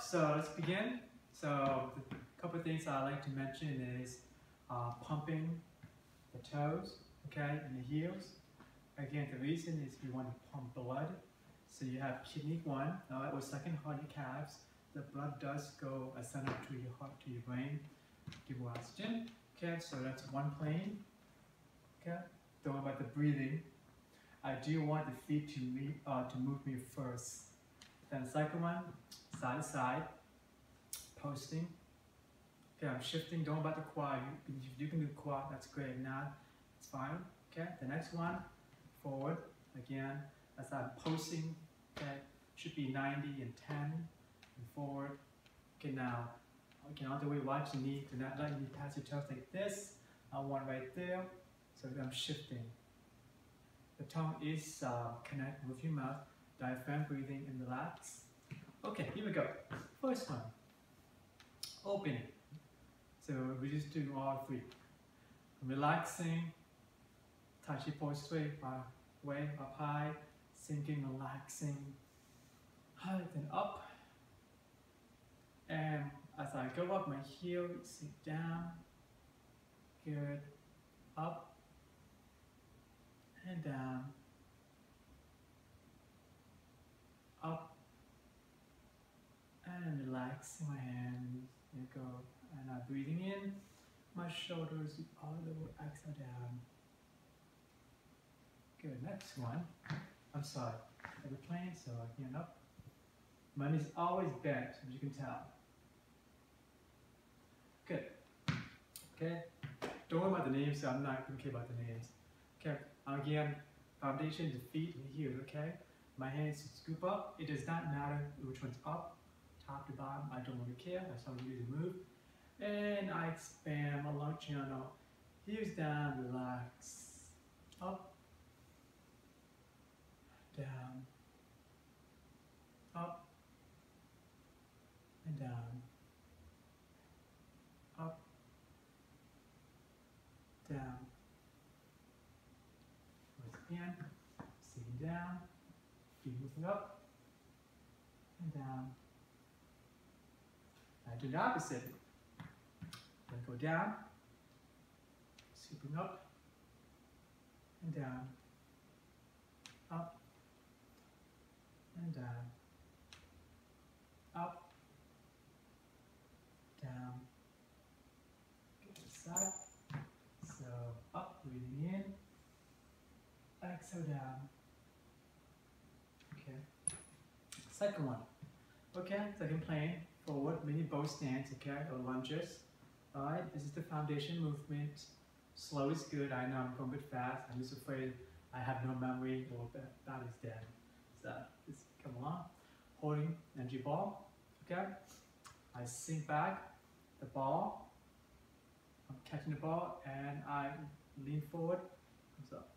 So let's begin. So a couple things I like to mention is uh, pumping the toes, okay, and the heels. Again, the reason is we want to pump blood. So you have kidney one, now that was second heart your calves. The blood does go ascend up to your heart, to your brain, give oxygen. Okay, so that's one plane. Okay, don't worry about the breathing. I do want the feet to, uh, to move me first. Then second one, side to side, posting. Okay, I'm shifting, don't about the quad. You, you can do quad, that's great. Not, it's fine. Okay, the next one, forward. Again, as I'm posting, okay, should be 90 and 10 and forward. Okay, now, okay, all the way, watch the knee. Do not let your knee pass your toes like this. I want right there. So I'm shifting. The tongue is uh, connected with your mouth diaphragm breathing and relax. Okay, here we go. First one, opening. So we're just doing all three. Relaxing, touchy straight, way up high, sinking, relaxing, high then up. And as I go up, my heel sit down, good, up and down, up and relax my hands. You go. And I'm breathing in, my shoulders all the way exhale down. Good, next one. I'm sorry, every plane, so again up. My knees always bent, as you can tell. Good. Okay. Don't worry about the names, I'm not to care about the names. Okay. Again, foundation, the feet, and heels, okay? My hands scoop up. It does not matter which one's up, top to bottom. I don't really care. That's how you move. And I expand my lung channel. Heels down, relax. Up, down, up, and down, up, down. Once again, sitting down. Keep moving up and down. Do the opposite. Go down, sweeping up and down, up and down, up, down. Get to the side. So up, breathing in, exhale down. okay, Second one. Okay, second plane, forward, mini bow stance, okay, or lunges. Alright, this is the foundation movement. Slow is good, I know I'm going a bit fast. I'm just afraid I have no memory or body's dead. So, just come along. Holding energy ball, okay. I sink back, the ball. I'm catching the ball and I lean forward, up.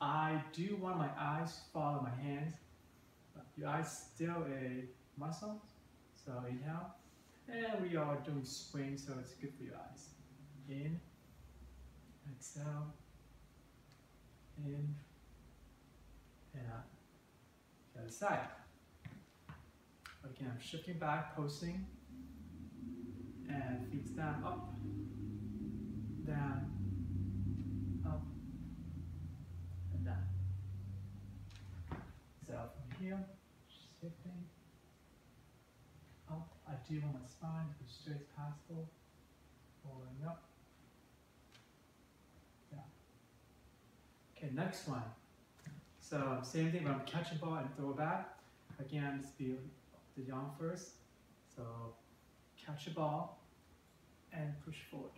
I do want my eyes follow my hands your eyes still a muscle. So inhale. And we are doing swing, so it's good for your eyes. In, exhale, in, and out. The other side. Again, I'm shifting back, posting, and feet down, up, down, up, and down. So from here, shifting. I do want my spine to be straight as possible. Rolling up. Down. Okay, next one. So same thing, but I'm catching ball and throw back. Again, just be the yang first. So catch a ball and push forward.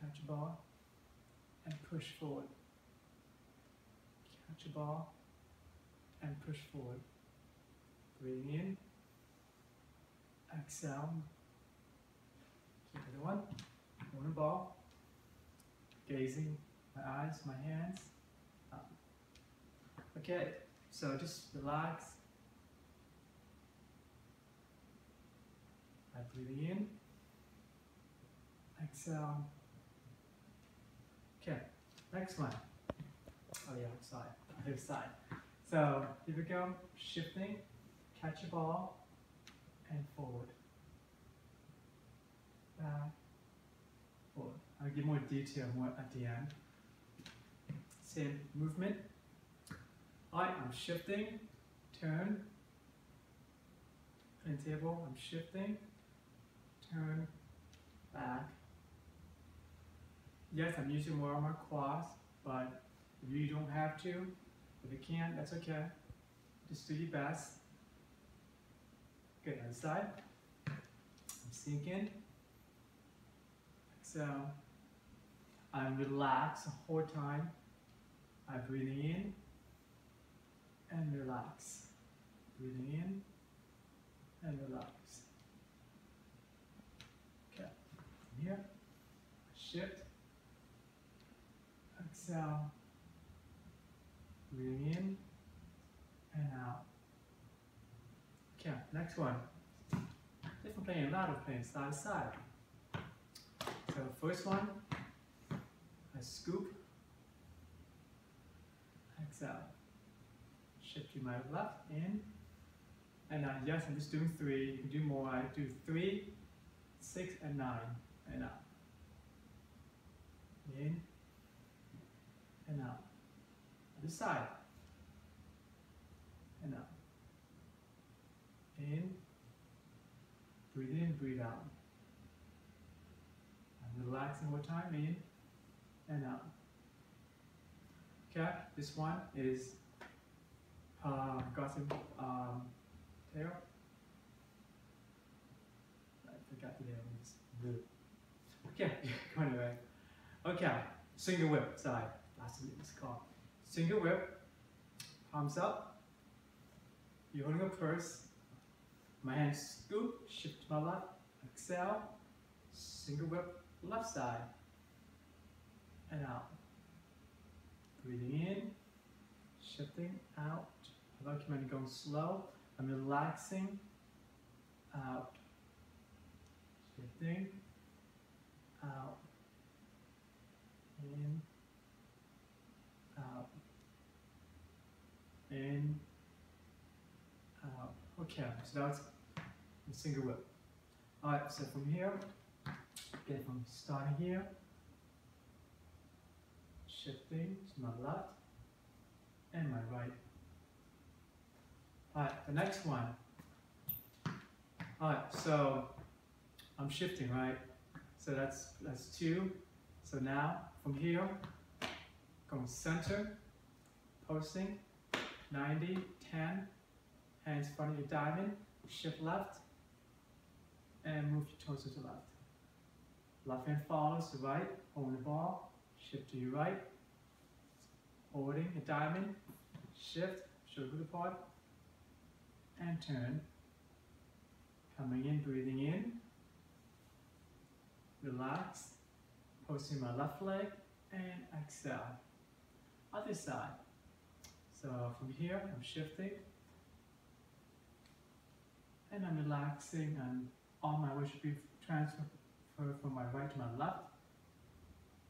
Catch a ball and push forward. Catch a ball and push forward. Breathing in. Exhale. Keep it one. One ball. Gazing my eyes, my hands. Up. Okay, so just relax. I'm breathing in. Exhale. Okay, next one. Oh yeah, side, other side. So here we go, shifting catch a ball and forward. Back, forward. I'll give more detail more at the end. Same movement. I'm shifting, turn, and table, I'm shifting, turn, back. Yes, I'm using more of my quads, but if you don't have to, if you can't, that's okay. Just do your best. Good, other side. I'm sinking. Exhale. I'm relaxed the whole time. I'm breathing in and relax. Breathing in and relax. Okay, from here, shift, exhale, breathing in and out. Okay, next one. Different playing, a lot of playing side to side. So first one, I scoop, exhale. Shift to my left, in, and now Yes, I'm just doing three. You can do more. I do three, six, and nine, and out. In, and out. Other side, and out. In, breathe in, breathe out. I'm relaxing one time, in, and out. Okay, this one is uh, gossip um, tail. I forgot the name. It's blue. Okay, going away. Okay, single whip side. That's what it's called. Single whip, palms up. You're holding a purse. My hands scoop, shift to my left, exhale, single whip, left side, and out. Breathing in, shifting out. I like when going slow. I'm relaxing out. Shifting out. In. Out. In. Out. Okay, so that's single whip. Alright, so from here, get from starting here, shifting to my left and my right. Alright, the next one. Alright, so I'm shifting, right? So that's that's two. So now from here, going center, posting, 90, 10, hands front of your diamond, shift left, and move your torso to the left. Left hand follows the right, hold the ball, shift to your right, holding a diamond, shift, shoulder apart, and turn. Coming in, breathing in, relax, posting my left leg, and exhale. Other side. So from here, I'm shifting, and I'm relaxing, and all my weight should be transferred from my right to my left.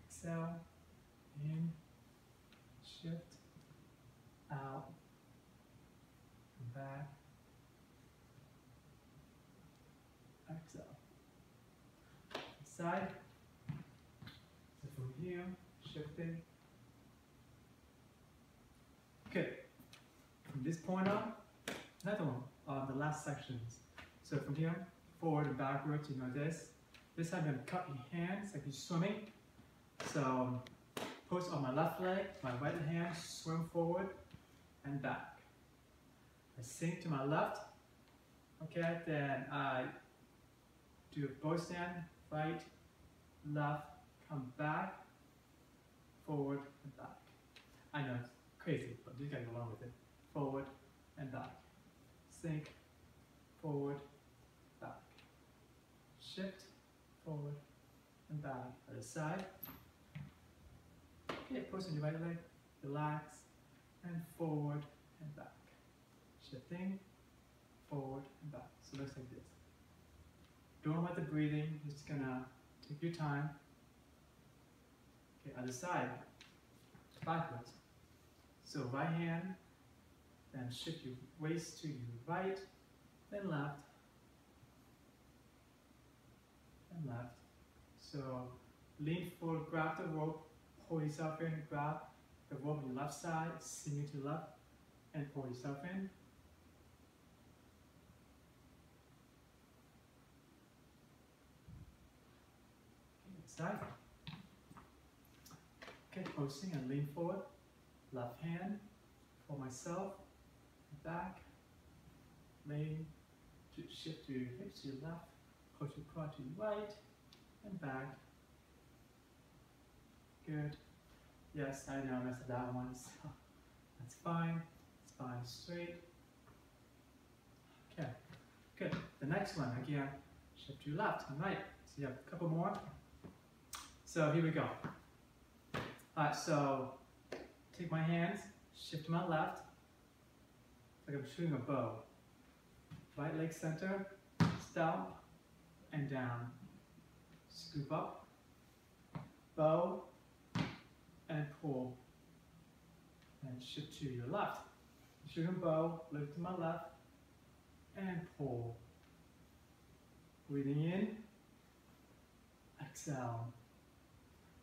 Exhale, in, shift, out, back, exhale. Side, so from here, shifting. Good. From this point on, another one, uh, the last sections. So from here, forward and backwards, you know this. This time I'm cutting hands like you're swimming. So post on my left leg, my right hand, swim forward and back. I sink to my left. Okay, then I do a bow stance, right, left, come back, forward and back. I know it's crazy, but you gotta go along with it. Forward and back. Sink, forward. Shift, forward and back. Other side. Okay, push on your right leg, relax, and forward and back. Shifting, forward and back. So it looks like this. Don't let the breathing, just gonna take your time. Okay, other side, backwards. So right hand, then shift your waist to your right, then left, and left. So lean forward, grab the rope, pull yourself in, grab the rope on your left side, swing it to the left, and pull yourself in. side. Okay, posting and lean forward. Left hand for myself, back, lean, to shift your hips to your left, push your to right, and back. Good. Yes, I know I messed up that one, so that's fine. Spine straight. Okay, good. The next one, again, shift to your left and right. So you have a couple more. So here we go. Alright, so take my hands, shift to my left, like I'm shooting a bow. Right leg center, stomp, and down. Scoop up, bow, and pull. And shift to your left. Shooting bow, lift to my left, and pull. Breathing in, exhale.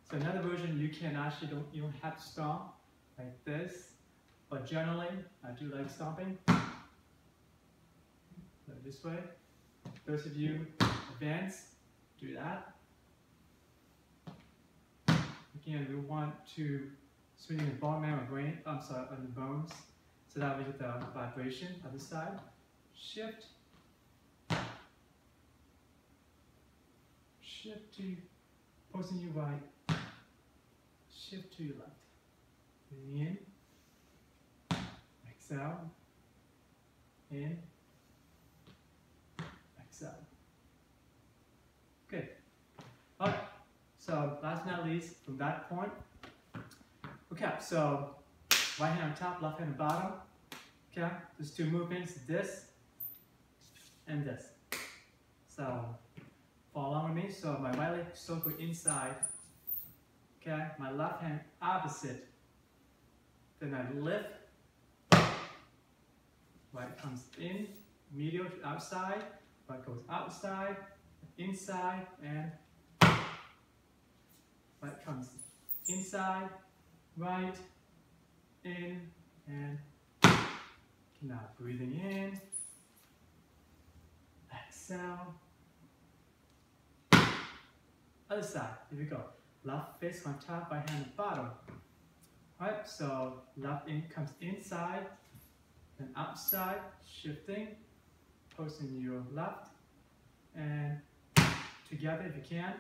So another version, you can actually don't you don't have to stomp like this, but generally I do like stomping. So this way. Those of you advanced, do that. Again, we want to swing the bone marrow brain, I'm sorry, on the bones, so that we get the vibration other side. Shift. Shift to posing you right shift to your left. In, exhale, in, exhale. Good. Alright, so last but not least, from that point, okay, so right hand on top, left hand on bottom, okay, there's two movements, this and this. So follow along with me, so my right leg circle inside, Okay, my left hand opposite. Then I lift. Right comes in, medial to outside. Right goes outside, inside, and right comes inside, right, in, and now breathing in, exhale. Other side, here we go left face on top, right hand bottom. Alright, so left in comes inside, then outside, shifting, posting your left, and together if you can,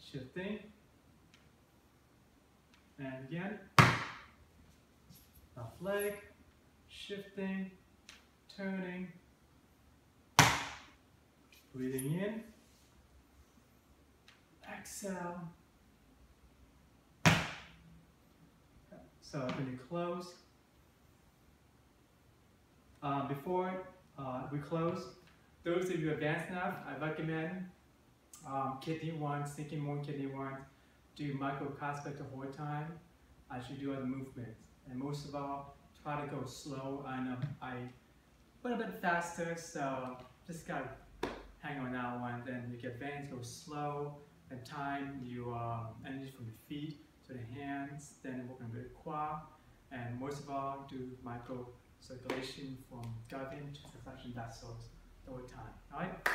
shifting, and again, left leg, shifting, turning, breathing in, exhale. So when you close, uh, before uh, we close, those of you advanced enough, I recommend um, kidney one, sinking more kidney one, do microprospect the whole time as you do other movements. And most of all, try to go slow. I know I went a bit faster, so just gotta hang on that one. Then you get advanced, go slow, and time your um, energy from the feet to the hands, then work on the quad, and most of all, do micro circulation from gut into the suction vessels the whole time. All right?